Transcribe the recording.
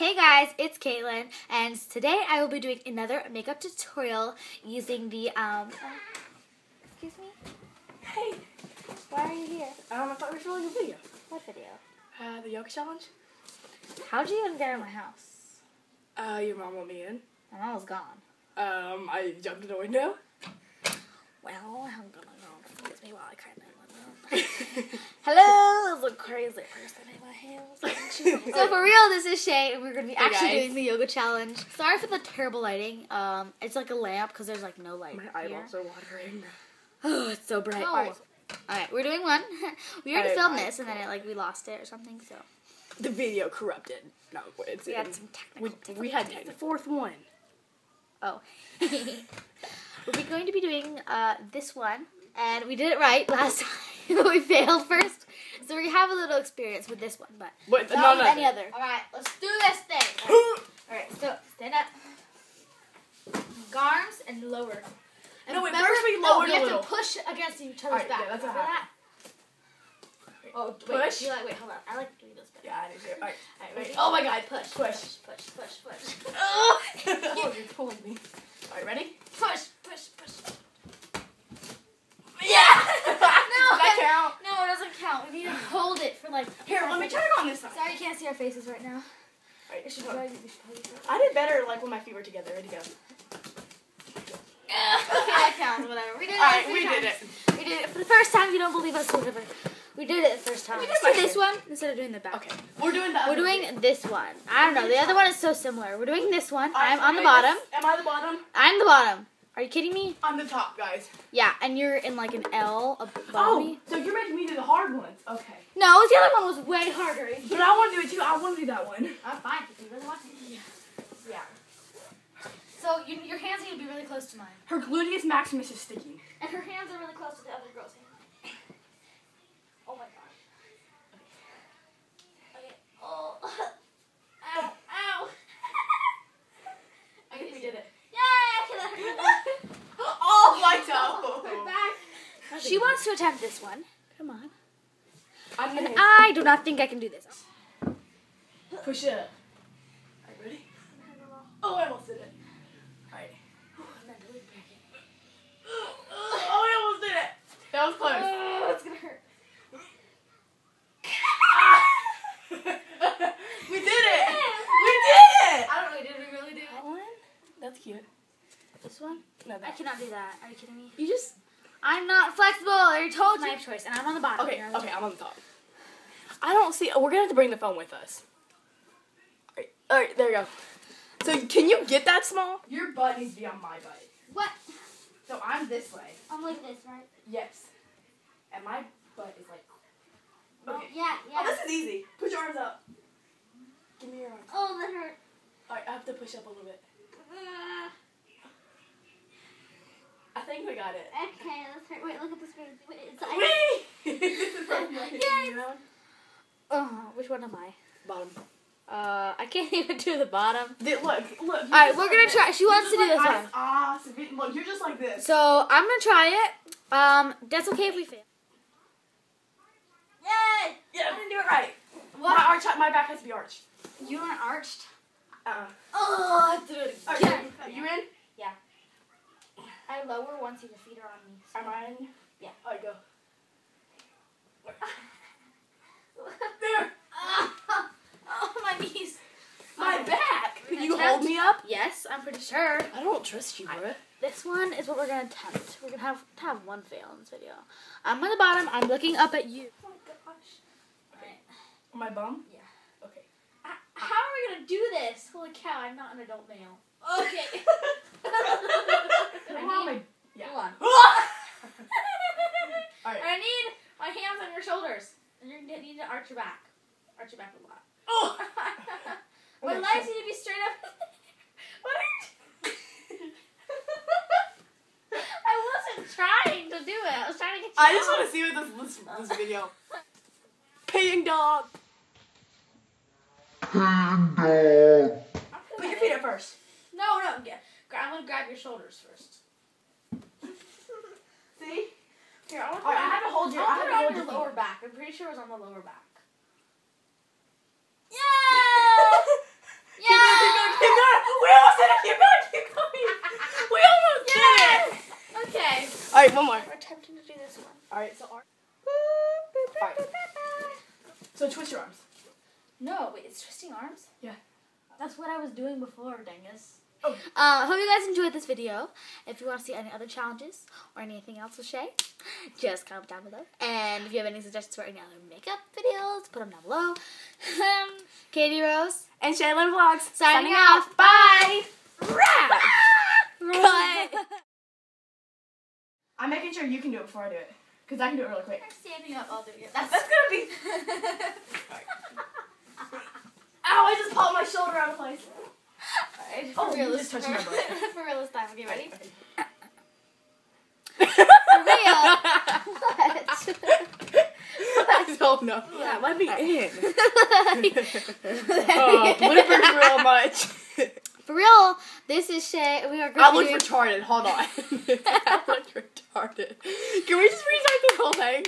Hey guys, it's Caitlyn, and today I will be doing another makeup tutorial using the um. excuse me. Hey, Why are you here? um, I thought we were filming a video. What video? Uh, the yoga challenge. How'd you even get in my house? Uh, your mom let me in. My mom was gone. Um, I jumped in the window. Well, I'm gonna go. Excuse me while I cry that one. Hello, a crazy person in my house. so for real, this is Shay, and we're gonna be Hey, actually guys. doing the yoga challenge. Sorry for the terrible lighting. Um, it's like a lamp because there's like no light. My here. eyeballs are watering. Oh, it's so bright. No. Alright. Alright, we're doing one. we already filmed this and then it like we lost it or something, so The video corrupted. No, it's we had in- some we, technical we had difficulties. the fourth one. Oh. we're going to be doing uh, this one. And we did it right last time, but we failed first. So we have a little experience with this one, but Wait, not no, with no. any other. Alright, let's do this thing. Alright, so stand up. Arms and lower. And No, wait, remember- first we no, we a have little. to push against each other's Alright, back. yeah, that's what Remember that? Oh, wait, Push? you like, wait, hold on. I like doing this better. Yeah, I did too. Alright. Alright, ready? Oh my god. Push, Push. push, push, push, push. oh, you're pulling me. Alright, ready? Push, push, push. Yeah! No, Does that count? No, it doesn't count. We need to it like. Here, let me try to go on this side. Sorry, you can't see our faces right now. Alright, We should probably- should. I did better like when my feet were together. Ready to go. okay, that counts. Whatever. We did it. Alright, three we did it. We did it for the first time. You don't believe us, whatever. We did it the first time. We did do this one instead of doing the back. Okay, we're doing the We're doing video. this one. I don't know. The other one is so similar. We're doing this one. I'm so on the bottom. this. Am I the bottom? I'm the bottom. Are you kidding me? I'm the top, guys. Yeah, and you're in like an L above Oh, me. so you're making me do the hard ones. Okay. No, the other one was way harder. But I want to do it too. I want to do that one. I'm fine if you really want to. Yeah. So you, your hands need to be really close to mine. Her gluteus maximus is sticking. And her hands are really close to the other girl's hand. Oh my gosh. Okay. Oh. Ow. Ow. I think we did it. Yay! oh my We're toe. back. She wants to attempt this one. Come on. I'm And gonna I do not think I can do this. push it. Alright, ready? Oh, I almost did it. Alright. Oh, I almost did it. That was close. Oh, it's gonna hurt. we did it. We did it. I don't know. Did we really do That it? one? That's cute. This one? No, I cannot do that. Are you kidding me? You just. I'm not flexible. I already told you. My choice, and I'm on the bottom. Okay, You're okay, I'm on the top. I don't see. We're gonna have to bring the phone with us. Alright, alright, there you go. So, can you get that small? Your butt needs to be on my butt. What? So, I'm this way. I'm like this, right? Yes. And my butt is like. Oh, Okay. yeah, Oh, this is easy. Put your arms up. Give me your arms. Oh, that hurt. Alright, I have to push up a little bit. Uh, Uh, I think we got it. okay, let's hurt. Wait, look at the screen. Wait, it's this is so funny. Yes. Oh, which one am I? Bottom. Uh, I can't even do the bottom. Look, look. All All right, we're gonna try. She wants to do this one. Ah, look, you're just like this. So I'm gonna try it. Um, that's okay if we fail. Yay! Yeah, I didn't do it right. What? My arch, my back has to be arched. You aren't arched. Uh-uh. Oh, I did it Alright, again. are you in? I lower once your feet are on me. Am I in? Yeah. I go. There. oh, my knees. My Okay. back. Can you Attempt. hold me up? Yes, I'm pretty sure. I don't trust you, bro. This one is what we're gonna attempt. We're gonna have to have one fail in this video. I'm on the bottom. I'm looking up at you. Oh my gosh. My bum? Yeah. Okay. How are we gonna do this? Holy cow! I'm not an adult male. Okay. Come on, my. Yeah. Hold on. Alright. I need my hands on your shoulders. And you need to arch your back. Arch your back a lot. Oh. My Okay, legs so- need to be straight up. what are you I wasn't trying to do it. I was trying to get you I just want to see what this this, this video. Peeing dog. Put your feet up first. No, no. Get, gra- I'm gonna grab your shoulders first. See? Here, oh, I want to right, I have to hold your. I have to hold your lower back. I'm pretty sure it was on the lower back. Yeah! yeah! Keep going, keep going, We almost did it. Keep going, keep going. We almost yes! did it. Okay. All right, one more. We're attempting to do this one. All right, so our. All right. So twist your arms. No, wait, it's twisting arms. Yeah. That's what I was doing before, Dingus. Oh. Uh, hope you guys enjoyed this video. If you want to see any other challenges or anything else with Shay, just comment down below. And if you have any suggestions for any other makeup videos, put them down below. Um, Katie Rose. And Shaylynne Vlogs. Signing off. Bye. Rat! Cut. I'm making sure you can do it before I do it. Because I can do it really quick. I'm standing up, I'll do it. That's, That's gonna be. Ow, I just popped my shoulder out of place. Alright, Oh, for you real just this touched my butt. For real this time. Okay, ready? I don't know. Yeah, let me in. Oh, we go. bloopers real much. For real, this is Shay. We are I going look to retarded. Hold on. I look retarded. Can we just restart this whole thing?